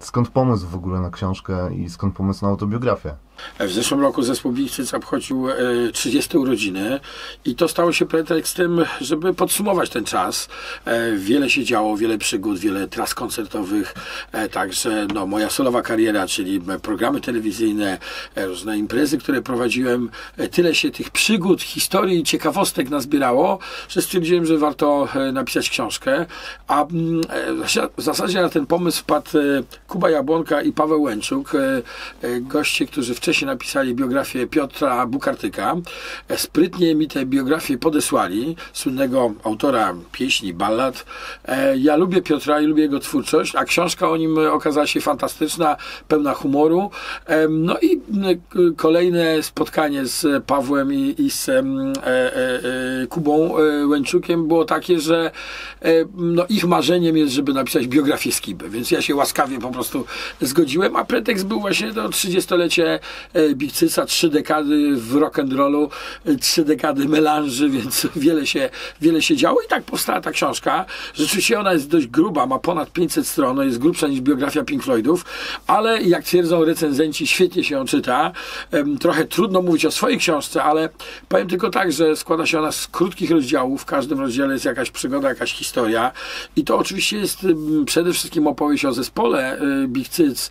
Skąd pomysł w ogóle na książkę i skąd pomysł na autobiografię? W zeszłym roku zespół Bichcyc obchodził 30 e, urodziny i to stało się pretekstem, żeby podsumować ten czas. E, wiele się działo, wiele przygód, wiele tras koncertowych, e, także no, moja solowa kariera, czyli programy telewizyjne, różne imprezy, które prowadziłem. Tyle się tych przygód, historii, ciekawostek nazbierało, że stwierdziłem, że warto napisać książkę. A mm, w zasadzie na ten pomysł wpadł Kuba Jabłonka i Paweł Łęczuk, goście, którzy wcześniej napisali biografię Piotra Bukartyka. E, sprytnie mi tę biografię podesłali, słynnego autora pieśni, ballad. E, ja lubię Piotra i lubię jego twórczość, a książka o nim okazała się fantastyczna, pełna humoru. E, no i kolejne spotkanie z Pawłem i, i z Kubą Łęczukiem było takie, że no, ich marzeniem jest, żeby napisać biografię Skiby, więc ja się łaskawie po prostu zgodziłem, a pretekst był właśnie to 30-lecie E, Big Cyca, trzy dekady w rock'n'rollu, e, trzy dekady melanży, więc wiele się, wiele się działo i tak powstała ta książka. Rzeczywiście ona jest dość gruba, ma ponad 500 stron, jest grubsza niż biografia Pink Floydów, ale jak twierdzą recenzenci, świetnie się ją czyta. Trochę trudno mówić o swojej książce, ale powiem tylko tak, że składa się ona z krótkich rozdziałów, w każdym rozdziale jest jakaś przygoda, jakaś historia i to oczywiście jest przede wszystkim opowieść o zespole e, Big Cyc,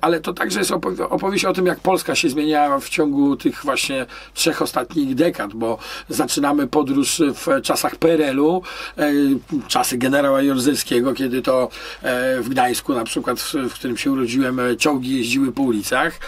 ale to także jest opowieść o tym, jak Polska się zmieniała w ciągu tych właśnie trzech ostatnich dekad, bo zaczynamy podróż w czasach PRL-u, e, czasy generała Jorzelskiego, kiedy to e, w Gdańsku na przykład, w którym się urodziłem, e, czołgi jeździły po ulicach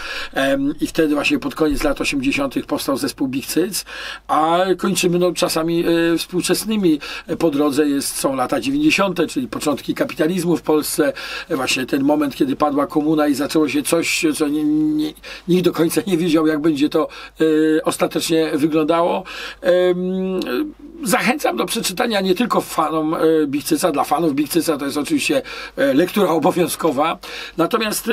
i wtedy właśnie pod koniec lat 80. powstał zespół Big Cyc, a kończymy no, czasami współczesnymi. Po drodze jest, są lata 90., czyli początki kapitalizmu w Polsce, właśnie ten moment, kiedy padła komuna i zaczęło się coś, co nie, nie, nikt do końca nie wiedział, jak będzie to y, ostatecznie wyglądało. Zachęcam do przeczytania nie tylko fanom y, Bichcyca, dla fanów Bichcyca to jest oczywiście y, lektura obowiązkowa, natomiast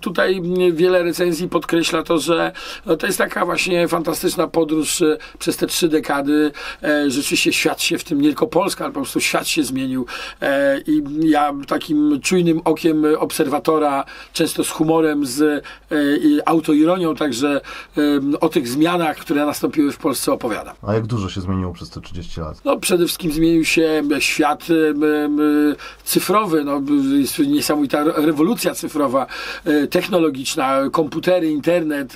tutaj wiele recenzji podkreśla to, że no, to jest taka właśnie fantastyczna podróż przez te trzy dekady. E, rzeczywiście świat się w tym, nie tylko Polska, ale po prostu świat się zmienił e, i ja takim czujnym okiem obserwatora, często z humorem, z e, autoironią także o tych zmianach, które nastąpiły w Polsce opowiadam. A jak dużo się zmieniło przez te 30 lat? No przede wszystkim zmienił się świat cyfrowy, no, jest niesamowita rewolucja cyfrowa, e, technologiczna, komputery, internet.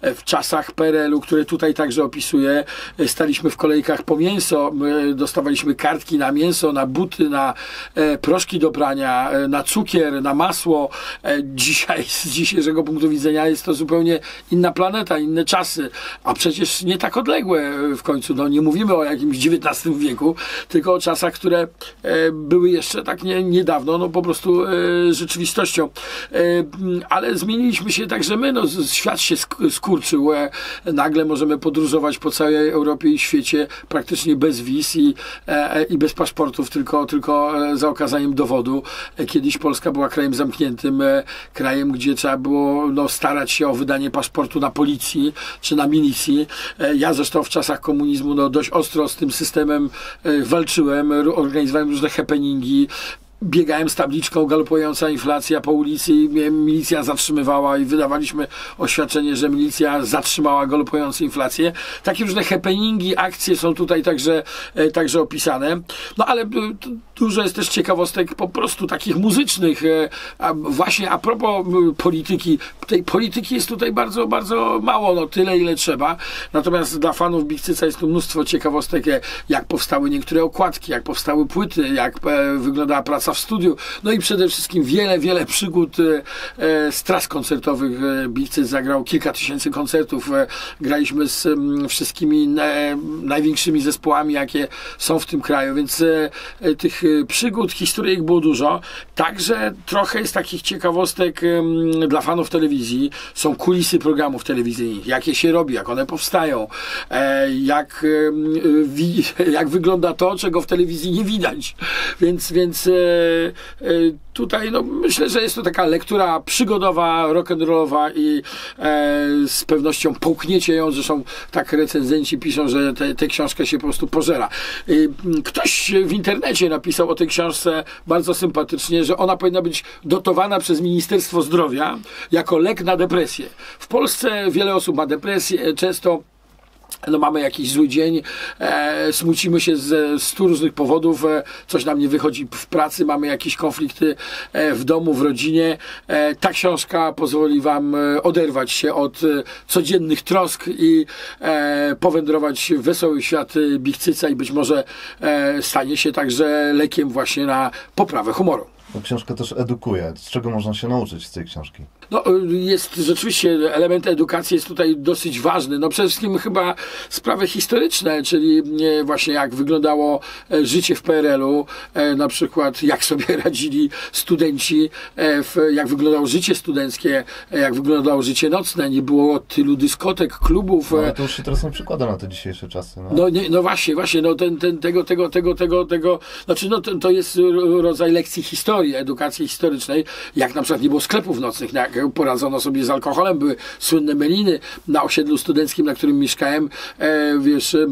E, w czasach PRL-u, które tutaj także opisuję, staliśmy w kolejkach po mięso, dostawaliśmy kartki na mięso, na buty, na proszki do prania, na cukier, na masło. Dzisiaj z dzisiejszego punktu widzenia jest to zupełnie inna planeta, inne czasy, a przecież nie tak odległe w końcu. No, nie mówimy o jakimś XIX wieku, tylko o czasach, które e, były jeszcze tak nie, niedawno, no po prostu e, rzeczywistością. E, ale zmieniliśmy się także my, no, świat się skurczył. Nagle możemy podróżować po całej Europie i świecie praktycznie bez wiz i, i bez paszportów, tylko, tylko za okazaniem dowodu. Kiedyś Polska była krajem zamkniętym, krajem, gdzie trzeba było no, starać się o wydanie paszportu na policji czy na milicji. E, ja zresztą w czasach komunizmu no, dość ostro z tym systemem e, walczyłem, organizowałem różne happeningi, biegałem z tabliczką galopująca inflacja po ulicy i mnie milicja zatrzymywała i wydawaliśmy oświadczenie, że milicja zatrzymała galopującą inflację. Takie różne happeningi, akcje są tutaj także, e, także opisane. No ale dużo jest też ciekawostek po prostu takich muzycznych. E, a właśnie a propos polityki, tej polityki jest tutaj bardzo, bardzo mało, no tyle ile trzeba. Natomiast dla fanów Bikcyca jest tu mnóstwo ciekawostek, e, jak powstały niektóre okładki, jak powstały płyty, jak wyglądała praca w studiu. No i przede wszystkim wiele, wiele przygód e, z tras koncertowych. E, Bicy zagrał kilka tysięcy koncertów. E, graliśmy z wszystkimi największymi zespołami, jakie są w tym kraju, więc tych przygód, historyjek było dużo. Także trochę jest takich ciekawostek dla fanów telewizji. Są kulisy programów telewizyjnych, jakie się robi, jak one powstają, jak, jak wygląda to, czego w telewizji nie widać. Więc, więc e, tutaj no, myślę, że jest to taka lektura przygodowa, rock'n'rollowa i e, z pewnością połkniecie ją, zresztą tak recenzenci piszą, że tę książkę się po prostu pożera. E, ktoś w internecie napisał o tej książce bardzo sympatycznie, że ona powinna być dotowana przez Ministerstwo Zdrowia jako lek na depresję. W Polsce wiele osób ma depresję, często no mamy jakiś zły dzień, e, smucimy się z stu różnych powodów, e, coś nam nie wychodzi w pracy, mamy jakieś konflikty e, w domu, w rodzinie. E, ta książka pozwoli Wam e, oderwać się od e, codziennych trosk i powędrować w wesoły świat Bichcyca i być może stanie się także lekiem właśnie na poprawę humoru. Książka też edukuje. Z czego można się nauczyć z tej książki? No, jest rzeczywiście element edukacji jest tutaj dosyć ważny. No przede wszystkim chyba sprawy historyczne, czyli e, właśnie jak wyglądało e, życie w PRL-u, e, na przykład jak sobie radzili studenci, jak wyglądało życie studenckie, jak wyglądało życie nocne, nie było tylu dyskotek, klubów. No, ale to już się teraz nie przykłada na te dzisiejsze czasy. No, no, nie, no właśnie, właśnie, no ten, ten, tego, tego, tego, tego, tego, znaczy no to, to jest rodzaj lekcji historii, edukacji historycznej, jak na przykład nie było sklepów nocnych, jak poradzono sobie z alkoholem, były słynne meliny na osiedlu studenckim, na którym mieszkałem, e, wiesz, e,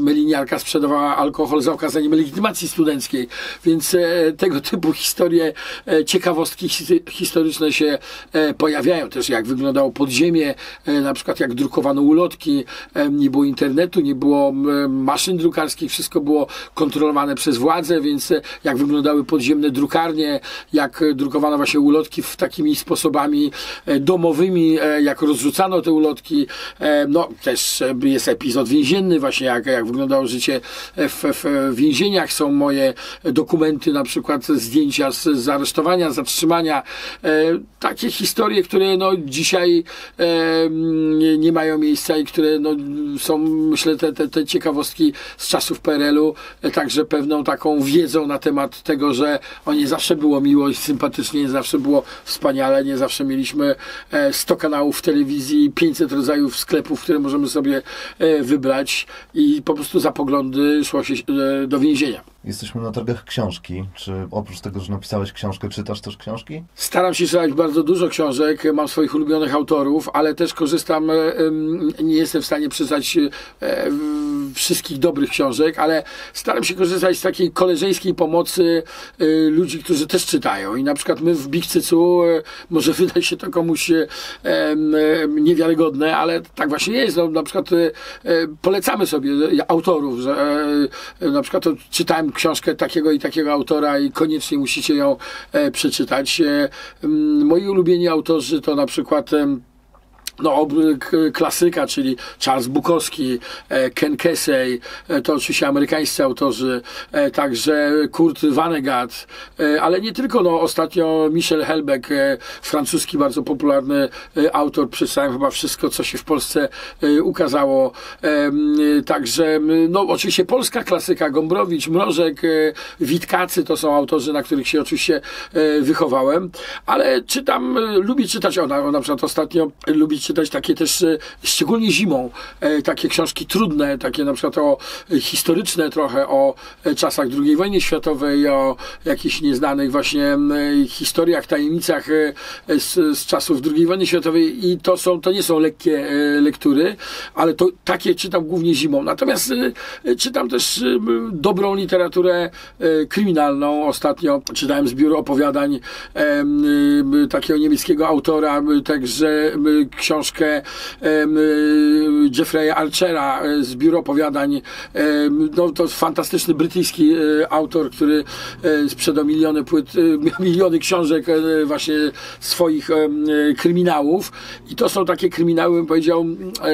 meliniarka sprzedawała alkohol za okazaniem legitymacji studenckiej, więc e, tego typu historie, e, ciekawostki historyczne się e, pojawiają. Też, jak wyglądało podziemie, e, na przykład jak drukowano ulotki, nie było internetu, nie było maszyn drukarskich, wszystko było kontrolowane przez władze, więc jak wyglądały podziemne drukarnie, jak drukowano właśnie ulotki w takimi sposobami e, domowymi, e, jak rozrzucano te ulotki. E, no, też jest epizod więzienny, właśnie jak, jak wyglądało życie w, w więzieniach. Są moje dokumenty, na przykład zdjęcia z, z aresztowania, zatrzymania. Takie historie, które no, dzisiaj nie, nie mają miejsca i które no, są, myślę, te, te, te ciekawostki z czasów PRL-u, także pewną taką wiedzą na temat tego, że o nie zawsze było miło i sympatycznie, nie zawsze było wspaniale, nie zawsze mieliśmy 100 e, kanałów w telewizji, 500 rodzajów sklepów, które możemy sobie e, wybrać i po prostu za poglądy szło się e, do więzienia. Jesteśmy na targach książki. Czy oprócz tego, że napisałeś książkę, czytasz też książki? Staram się czytać bardzo dużo książek, mam swoich ulubionych autorów, ale też korzystam, nie jestem w stanie przyznać wszystkich dobrych książek, ale staram się korzystać z takiej koleżeńskiej pomocy ludzi, którzy też czytają. I na przykład my w Bichcycu, może wydać się to komuś niewiarygodne, ale tak właśnie jest. No, na przykład polecamy sobie autorów, że na przykład czytałem książkę takiego i takiego autora i koniecznie musicie ją e, przeczytać. Moi ulubieni autorzy to na przykład no, klasyka, czyli Charles Bukowski, e, Ken Kesey, e, to oczywiście amerykańscy autorzy, e, także Kurt Vonnegut, ale nie tylko, no, ostatnio Michel Helbeck, francuski bardzo popularny autor, przedstawił chyba wszystko, co się w Polsce ukazało, także, no, oczywiście polska klasyka, Gombrowicz, Mrożek, Witkacy, to są autorzy, na których się oczywiście wychowałem, ale czytam, lubię czytać, ona na przykład ostatnio lubi czytać takie też, e, szczególnie zimą, e, takie książki trudne, takie na przykład o e, historyczne trochę, o czasach II wojny światowej, o jakichś nieznanych właśnie historiach, tajemnicach z, z czasów II wojny światowej i to są, to nie są lekkie lektury, ale to takie czytam głównie zimą. Natomiast czytam też dobrą literaturę kryminalną. Ostatnio czytałem zbiór opowiadań takiego niemieckiego autora, także książki książkę y, Jeffrey'a Archera e, z biuro opowiadań. No, to fantastyczny brytyjski e, autor, który e, sprzedał miliony płyt, miliony książek właśnie swoich kryminałów. I to są takie kryminały, bym powiedział,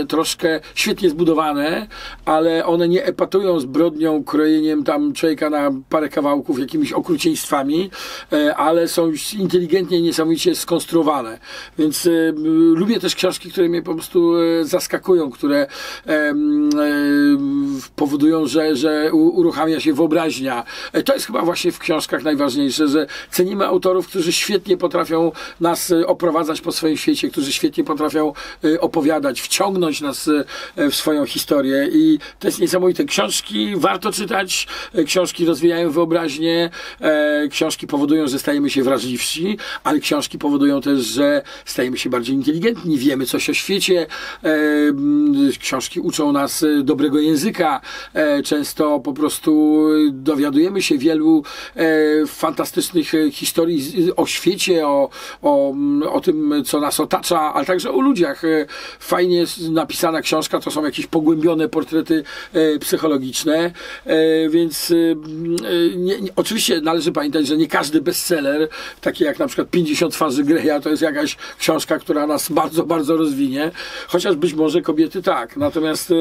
troszkę świetnie zbudowane, ale one nie epatują zbrodnią, krojeniem tam człowieka na parę kawałków, jakimiś okrucieństwami, ale są inteligentnie, niesamowicie skonstruowane. Więc lubię też książki książki, które mnie po prostu e, zaskakują, które em, powodują, że, że uruchamia się wyobraźnia. E, To jest chyba właśnie w książkach najważniejsze, że cenimy autorów, którzy świetnie potrafią nas e, oprowadzać po swoim świecie, którzy świetnie potrafią e, opowiadać, wciągnąć nas e, w swoją historię i to jest niesamowite. Książki warto czytać, e, książki rozwijają wyobraźnię, e, książki powodują, że stajemy się wrażliwsi, ale książki powodują też, że stajemy się bardziej inteligentni, wiemy coś o świecie, e, książki uczą nas e, dobrego języka, e, często po prostu dowiadujemy się wielu fantastycznych historii o świecie, o, o, o tym, co nas otacza, ale także o ludziach. Fajnie napisana książka, to są jakieś pogłębione portrety psychologiczne, więc nie, nie, oczywiście należy pamiętać, że nie każdy bestseller, taki jak na przykład 50 twarzy Greya, to jest jakaś książka, która nas bardzo, bardzo rozwinie, chociaż być może kobiety tak. Natomiast, e,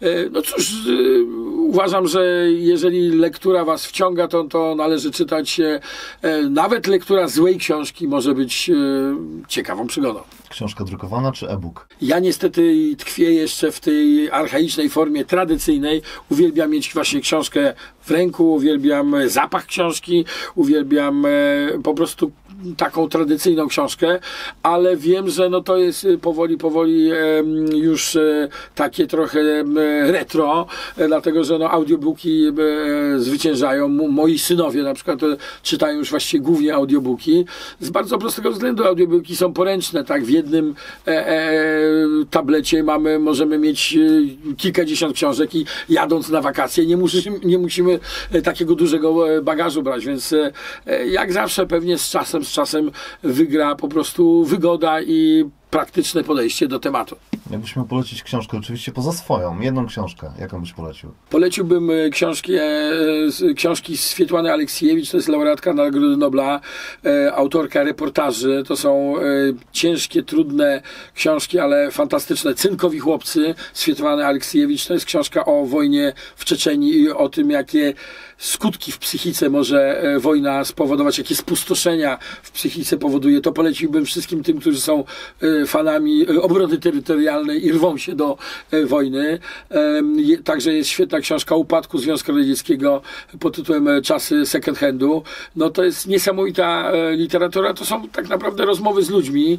e, no cóż, e, uważam, że jeżeli lektura was wciąga, to, to należy czytać. e, Nawet lektura złej książki może być ciekawą przygodą. Książka drukowana czy e-book? Ja niestety tkwię jeszcze w tej archaicznej formie tradycyjnej. Uwielbiam mieć właśnie książkę w ręku, uwielbiam zapach książki, uwielbiam e, po prostu taką tradycyjną książkę, ale wiem, że no to jest e, powoli, powoli już e, takie trochę retro, e, dlatego że no audiobooki e, zwyciężają. Mo- Moi synowie na przykład e, czytają już właściwie głównie audiobooki. Z bardzo prostego względu audiobooki są poręczne, tak? W jednym tablecie mamy, możemy mieć e, kilkadziesiąt książek i jadąc na wakacje nie musimy, nie musimy takiego dużego bagażu brać, więc jak zawsze pewnie z czasem, z czasem wygra po prostu wygoda i praktyczne podejście do tematu. Jakbyś miał polecić książkę, oczywiście poza swoją, jedną książkę, jaką byś polecił? Poleciłbym e, książki, e, książki Swietłany Aleksiejewicz, to jest laureatka Nagrody Nobla, e, autorka reportaży, to są ciężkie, trudne książki, ale fantastyczne. Cynkowi chłopcy, Swietłany Aleksiejewicz, to jest książka o wojnie w Czeczeni i o tym, jakie skutki w psychice może wojna spowodować, jakie spustoszenia w psychice powoduje. To poleciłbym wszystkim tym, którzy są fanami obrony terytorialnej i rwą się do e, wojny. Także jest świetna książka upadku Związku Radzieckiego pod tytułem e, Czasy second handu. No to jest niesamowita e, literatura. To są tak naprawdę rozmowy z ludźmi,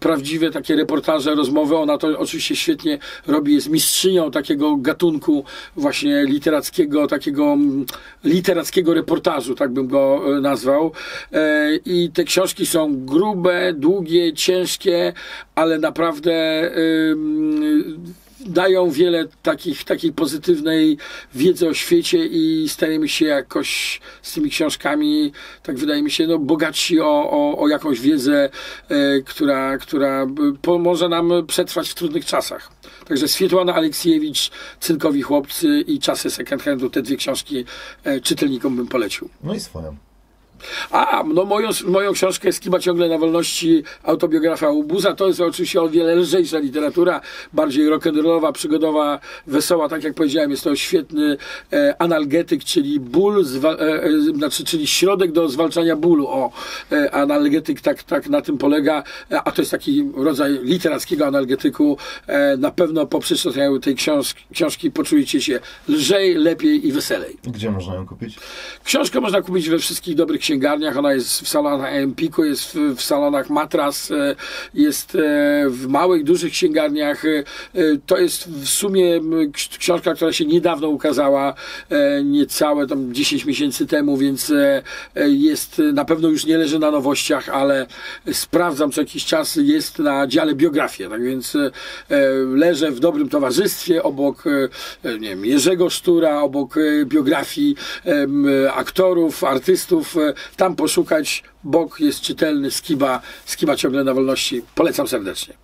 prawdziwe takie reportaże, rozmowy. Ona to oczywiście świetnie robi, jest mistrzynią takiego gatunku właśnie literackiego, takiego mm, literackiego reportażu, tak bym go nazwał. I te książki są grube, długie, ciężkie, ale naprawdę dają wiele takich, takiej pozytywnej wiedzy o świecie i stajemy się jakoś z tymi książkami, tak wydaje mi się, no, bogatsi o, o, o jakąś wiedzę, e, która, która pomoże nam przetrwać w trudnych czasach. Także Swietłana Aleksiejewicz, Cynkowi Chłopcy i Czasy Second Handu, te dwie książki czytelnikom bym polecił. No i swoją. A, no moją, moją książkę Skiba ciągle na wolności, autobiografia Ubuza, to jest oczywiście o wiele lżejsza literatura, bardziej rock'n'rollowa, przygodowa, wesoła, tak jak powiedziałem, jest to świetny e, analgetyk, czyli ból, zwa, e, e, znaczy, czyli środek do zwalczania bólu, o, e, analgetyk tak, tak na tym polega, e, a to jest taki rodzaj literackiego analgetyku, e, na pewno po przeczytaniu tej książki, książki poczujecie się lżej, lepiej i weselej. Gdzie można ją kupić? Książkę można kupić we wszystkich dobrych księgarniach. Ona jest w salonach Empiku, jest w, salonach Matras, e, jest e, w małych, dużych księgarniach. E, To jest w sumie książka, która się niedawno ukazała, niecałe tam 10 miesięcy temu, więc jest na pewno już nie leży na nowościach, ale sprawdzam co jakiś czas, jest na dziale biografie. Tak więc leżę w dobrym towarzystwie obok nie wiem, Jerzego Sztura, obok biografii aktorów, artystów. Tam poszukać. Bok jest czytelny, Skiba, Skiba ciągle na wolności. Polecam serdecznie.